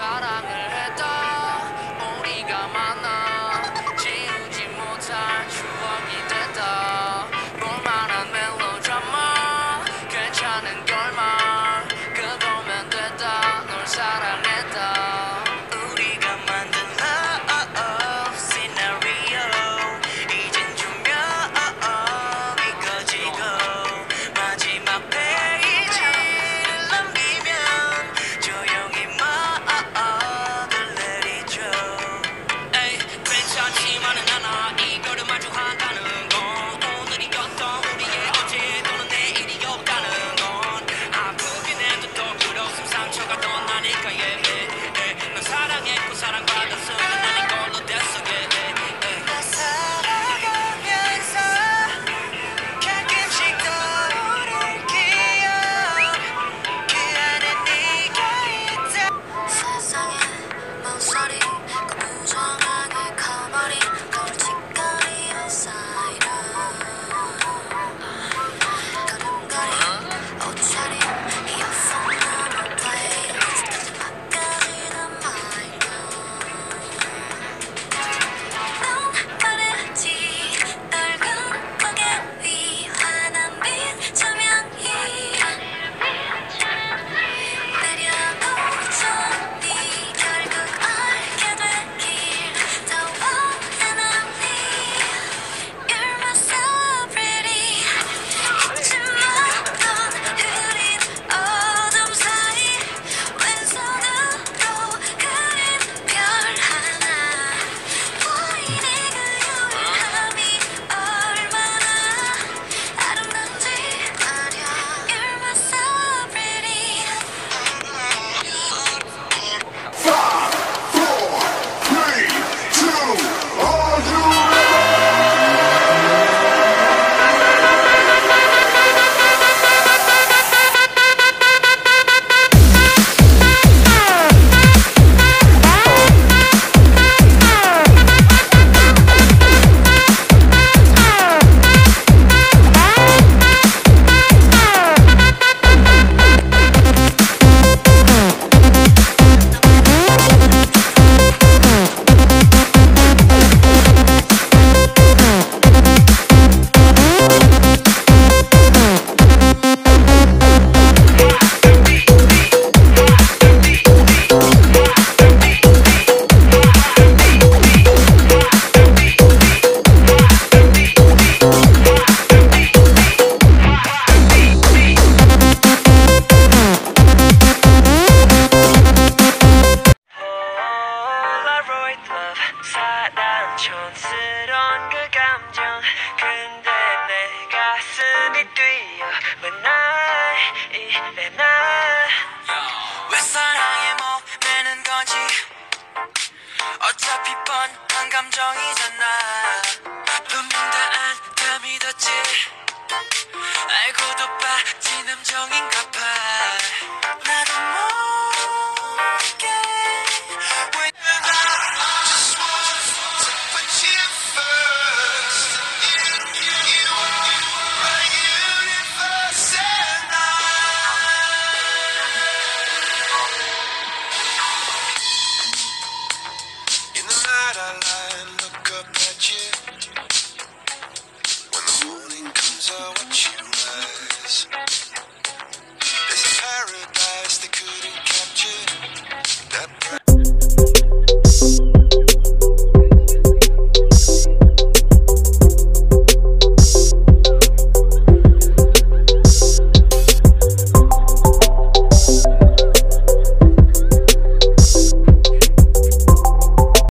자라 감정. 근데 내 가슴이 뛰어 맨날 이래 난왜 사랑에 목매는 거지? 어차피 뻔한 감정이잖아. 눈물도 안 감이 닿지. 알고도 빠진 함정인가 봐. I love.